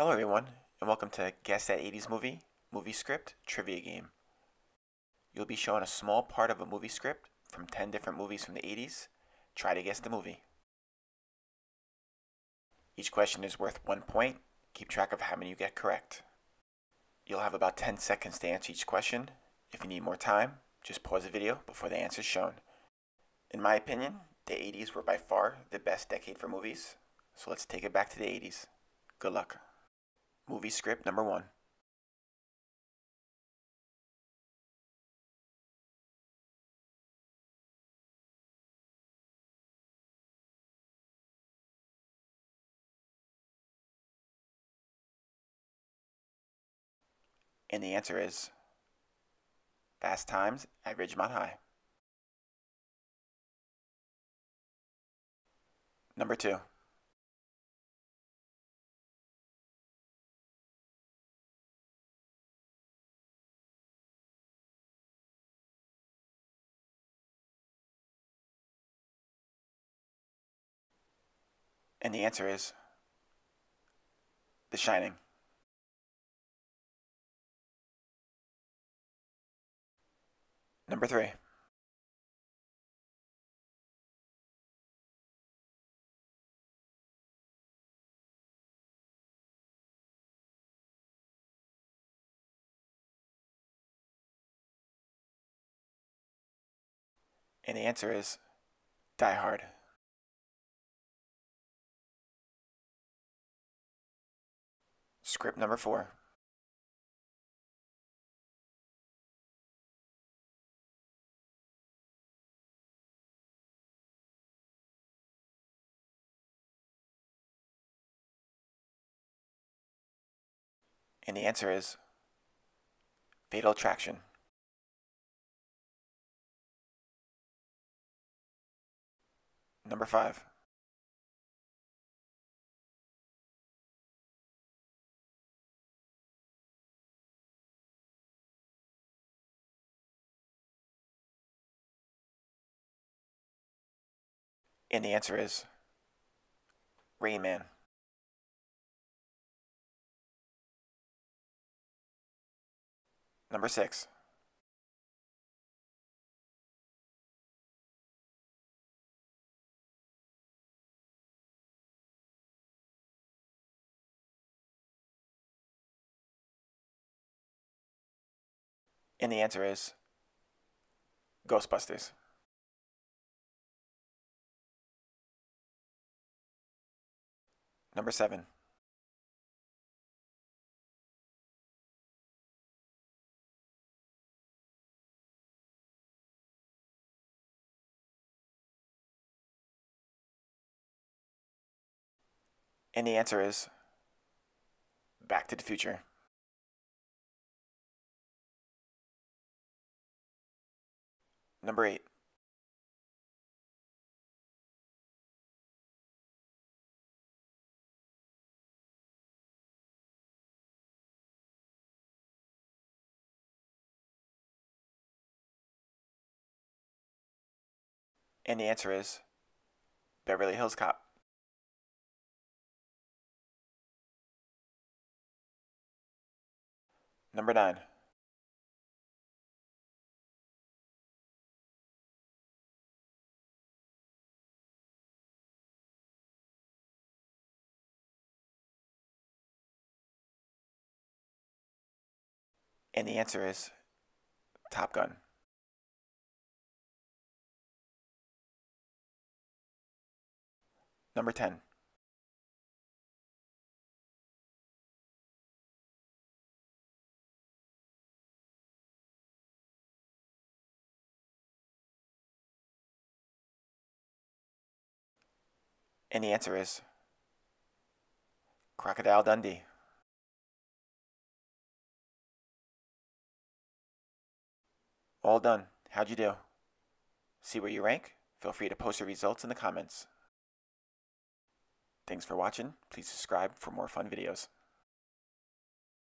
Hello everyone, and welcome to Guess That 80s Movie, Movie Script Trivia Game. You'll be shown a small part of a movie script from 10 different movies from the 80s. Try to guess the movie. Each question is worth one point. Keep track of how many you get correct. You'll have about 10 seconds to answer each question. If you need more time, just pause the video before the answer is shown. In my opinion, the 80s were by far the best decade for movies, so let's take it back to the 80s. Good luck. Movie script number one. And the answer is Fast Times at Ridgemont High. Number two. And the answer is The Shining. Number three. And the answer is Die Hard. Script number four. And the answer is Fatal Attraction. Number five. And the answer is Rain Man. Number six. And the answer is Ghostbusters. Number seven. And the answer is Back to the Future. Number eight. And the answer is Beverly Hills Cop. Number nine. And the answer is Top Gun. Number 10. And the answer is Crocodile Dundee. All done. How'd you do? See where you rank? Feel free to post your results in the comments. Thanks for watching. Please subscribe for more fun videos.